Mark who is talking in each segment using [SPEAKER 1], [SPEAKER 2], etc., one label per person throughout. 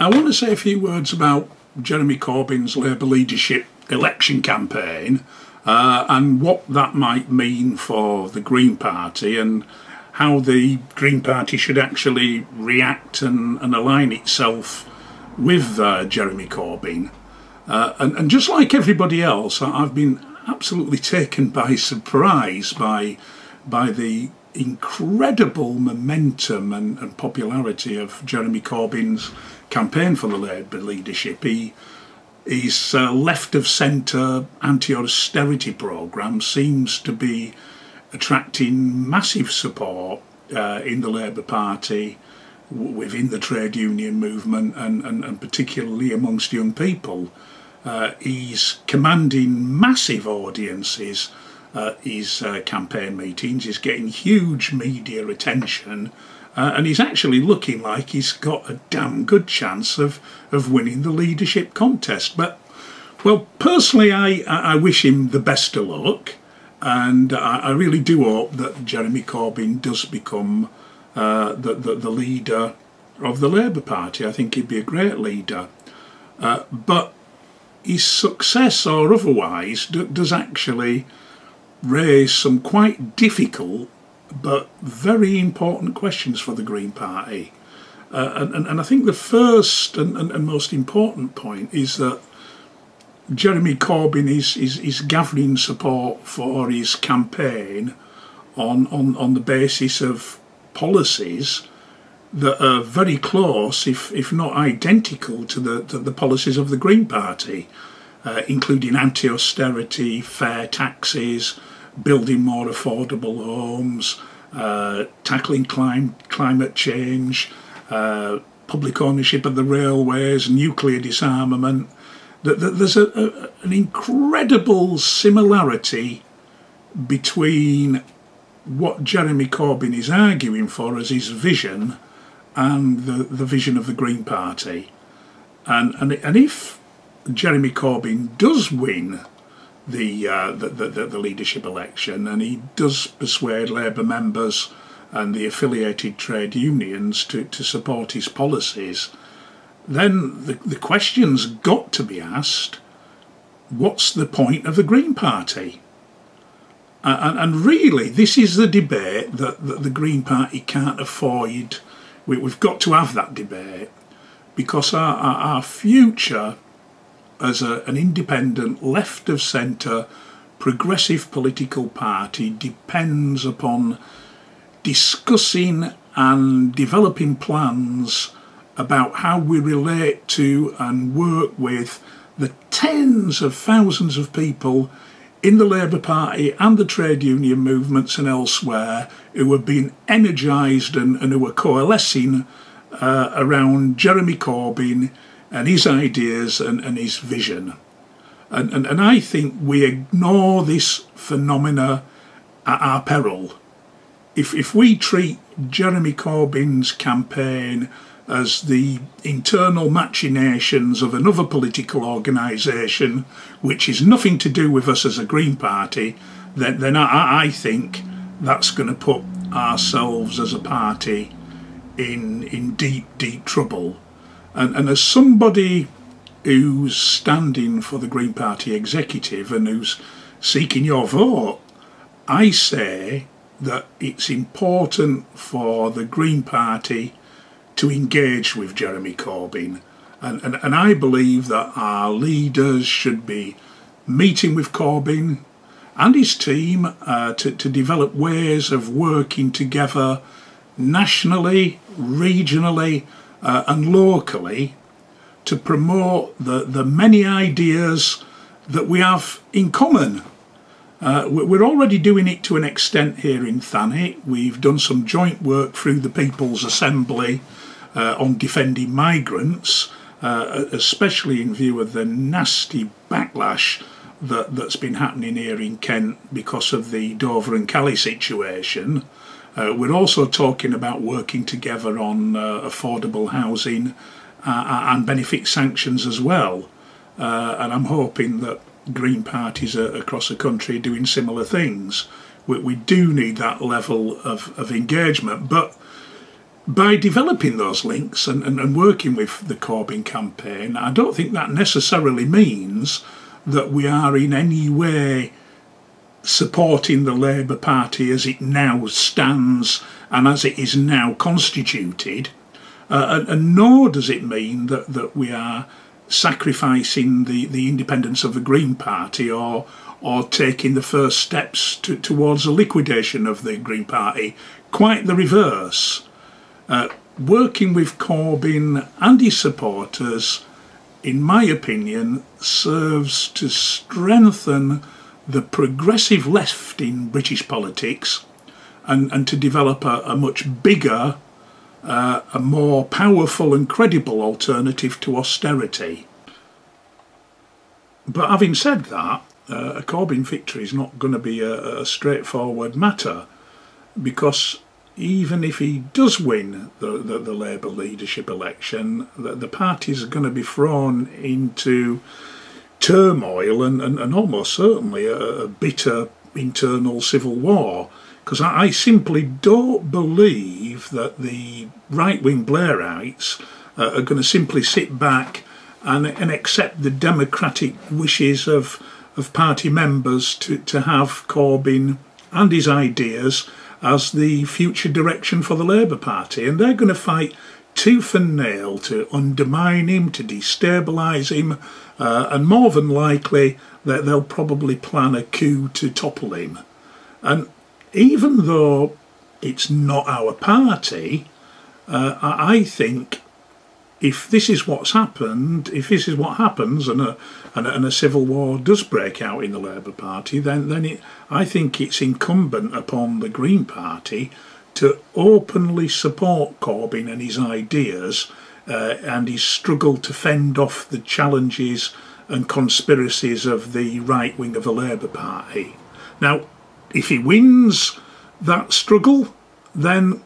[SPEAKER 1] I want to say a few words about Jeremy Corbyn's Labour leadership election campaign uh, and what that might mean for the Green Party and how the Green Party should actually react and, and align itself with uh, Jeremy Corbyn. Uh, and, and just like everybody else, I've been absolutely taken by surprise by by the incredible momentum and, and popularity of Jeremy Corbyn's campaign for the Labour leadership. He his uh, left of centre anti austerity programme seems to be attracting massive support uh, in the Labour Party, within the trade union movement, and, and, and particularly amongst young people. Uh, he's commanding massive audiences at his uh, campaign meetings. He's getting huge media attention. Uh, and he's actually looking like he's got a damn good chance of, of winning the leadership contest. But, well, personally, I, I wish him the best of luck. And I, I really do hope that Jeremy Corbyn does become uh, the, the, the, leader of the Labour Party. I think he'd be a great leader. Uh, but his success or otherwise does actually raise some quite difficult but very important questions for the Green Party. Uh, and, and I think the first and, and, and, most important point is that Jeremy Corbyn is, is, is gathering support for his campaign on, on, on the basis of policies that are very close, if, if not identical, to the, to the policies of the Green Party, uh, including anti austerity, fair taxes, building more affordable homes, uh, tackling clim- climate change, uh, public ownership of the railways, nuclear disarmament. There's a, a, an incredible similarity between what Jeremy Corbyn is arguing for as his vision and the, the vision of the Green Party. And, and, and if Jeremy Corbyn does win the, uh, the, the, the leadership election, and he does persuade Labour members and the affiliated trade unions to, to support his policies, then the, the question's got to be asked what's the point of the Green Party? And, and really, this is the debate that, that the Green Party can't avoid. We, have got to have that debate because our, our, our future as a, an independent, left of centre, progressive political party depends upon discussing and developing plans about how we relate to and work with the tens of thousands of people in the Labour Party and the trade union movements and elsewhere who have been energised and, and who are coalescing uh, around Jeremy Corbyn and his ideas and, and his vision. And, and, and I think we ignore this phenomena at our peril. If, if we treat Jeremy Corbyn's campaign as the internal machinations of another political organisation, which is nothing to do with us as a Green Party, then, then I, I think that's going to put ourselves as a party in, in deep, deep trouble. And, and as somebody who's standing for the Green Party executive and who's seeking your vote, I say that it's important for the Green Party to engage with Jeremy Corbyn. And, and, and I believe that our leaders should be meeting with Corbyn and his team uh, to, to develop ways of working together nationally, regionally, uh, and locally to promote the, the many ideas that we have in common. Uh, we're already doing it to an extent here in Thanet. We've done some joint work through the People's Assembly uh, on defending migrants, uh, especially in view of the nasty backlash that, that's been happening here in Kent because of the Dover and Calais situation. Uh, we're also talking about working together on uh, affordable housing uh, uh and benefit sanctions as well. Uh, and I'm hoping that Green parties across the country are doing similar things. We, we do need that level of, of engagement. But by developing those links and, and, and working with the Corbyn campaign, I don't think that necessarily means that we are in any way supporting the Labour Party as it now stands and as it is now constituted. Uh, and, and, nor does it mean that, that we are sacrificing the, the independence of the Green Party or or taking the first steps to, towards the liquidation of the Green Party. Quite the reverse. Uh, working with Corbyn and his supporters, in my opinion, serves to strengthen the progressive left in British politics and, and to develop a, a much bigger, uh, a more powerful and credible alternative to austerity. But having said that, uh, a Corbyn victory is not going to be a, a straightforward matter because even if he does win the, the, the Labour leadership election, the, the parties are going to be thrown into turmoil and, and, and almost certainly a, a, bitter internal civil war. Because I, I, simply don't believe that the right wing Blairites uh, are going to simply sit back and, and accept the democratic wishes of, of party members to, to have Corbyn and his ideas as the future direction for the Labour Party, and they're going to fight tooth and nail to undermine him, to destabilise him, uh, and more than likely that they'll probably plan a coup to topple him. And even though it's not our party, uh, I think if this is what's happened, if this is what happens, and a, and a, and a civil war does break out in the Labour Party, then then it, I think it's incumbent upon the Green Party to openly support Corbyn and his ideas uh, and his struggle to fend off the challenges and conspiracies of the right wing of the Labour Party. Now, if he wins that struggle, then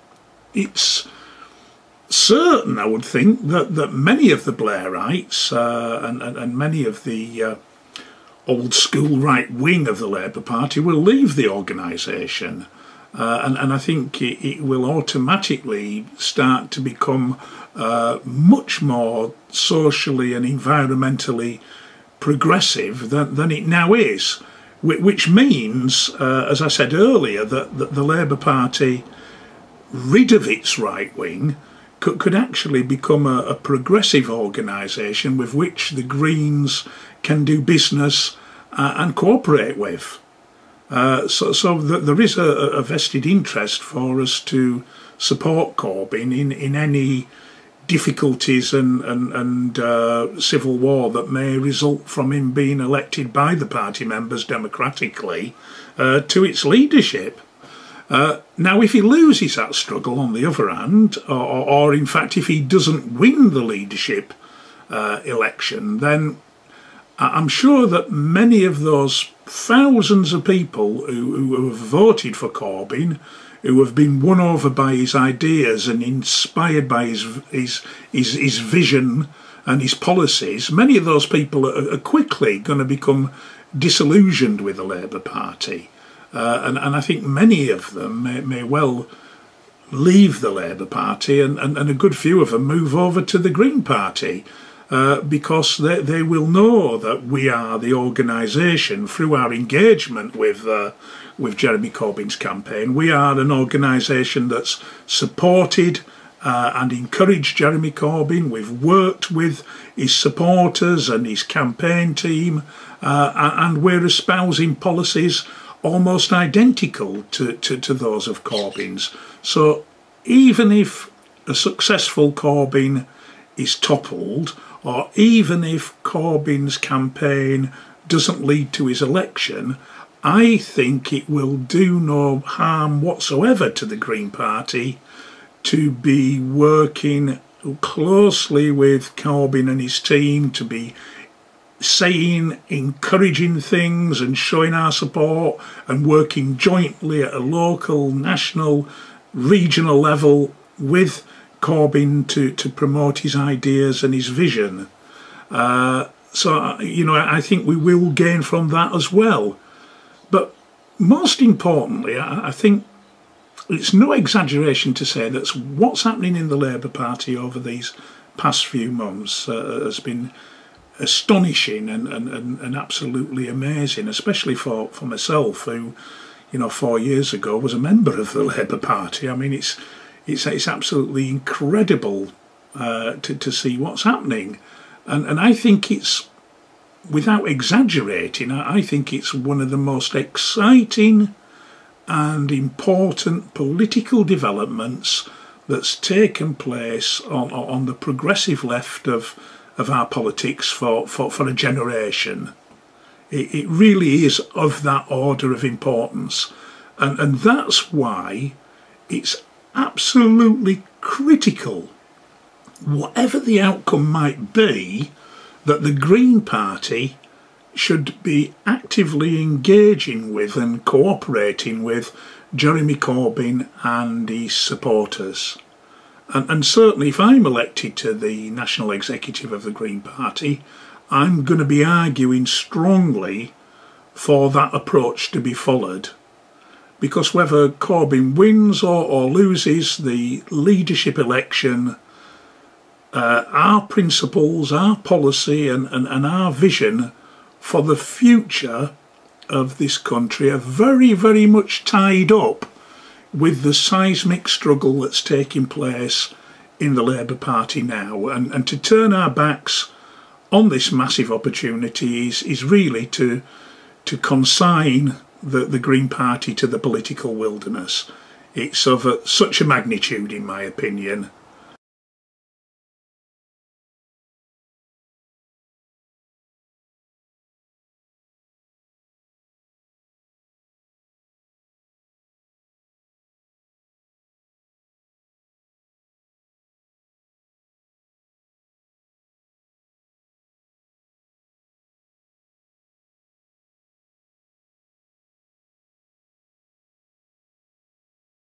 [SPEAKER 1] it's certain, I would think, that, that many of the Blairites uh, and, and, and, many of the uh, old school right wing of the Labour Party will leave the organisation. Uh, and, and I think it, it, will automatically start to become uh, much more socially and environmentally progressive than, than it now is, which means, uh, as I said earlier, that, that the Labour Party, rid of its right wing, could, could actually become a, a progressive organisation with which the Greens can do business uh, and cooperate with. Uh, so, so there is a, a, vested interest for us to support Corbyn in, in any difficulties and and, and uh, civil war that may result from him being elected by the party members democratically uh, to its leadership. Uh, now, if he loses that struggle, on the other hand, or, or in fact, if he doesn't win the leadership uh, election, then I'm sure that many of those thousands of people who, who have voted for Corbyn, who have been won over by his ideas and inspired by his his his, his vision and his policies, many of those people are, are quickly going to become disillusioned with the Labour Party. Uh, and, and I think many of them may, may well leave the Labour Party and, and, and, a good few of them move over to the Green Party uh, because they, they will know that we are the organisation through our engagement with uh, with Jeremy Corbyn's campaign. We are an organisation that's supported uh, and encouraged Jeremy Corbyn. We've worked with his supporters and his campaign team, uh, and we're espousing policies almost identical to, to, to those of Corbyn's. So even if a successful Corbyn is toppled, or even if Corbyn's campaign doesn't lead to his election, I think it will do no harm whatsoever to the Green Party to be working closely with Corbyn and his team to be saying encouraging things and showing our support and working jointly at a local, national, regional level with Corbyn to, to promote his ideas and his vision. Uh, so, you know, I think we will gain from that as well. But most importantly, I, think it's no exaggeration to say that what's happening in the Labour Party over these past few months uh, has been astonishing and, and, and, and, absolutely amazing, especially for, for myself, who, you know, four years ago was a member of the Labour Party. I mean, it's it's it's absolutely incredible uh, to to see what's happening, and and I think it's without exaggerating, I think it's one of the most exciting and important political developments that's taken place on on the progressive left of of our politics for, for, for a generation. It, it really is of that order of importance. And, and that's why it's absolutely critical, whatever the outcome might be, that the Green Party should be actively engaging with and cooperating with Jeremy Corbyn and his supporters. And, and certainly, if I'm elected to the national executive of the Green Party, I'm going to be arguing strongly for that approach to be followed. Because whether Corbyn wins or, or loses the leadership election, uh, our principles, our policy, and, and, and our vision for the future of this country are very, very much tied up with the seismic struggle that's taking place in the Labour Party now. And, and to turn our backs on this massive opportunity is, is really to, to consign the, the Green Party to the political wilderness. It's of a, such a magnitude, in my opinion,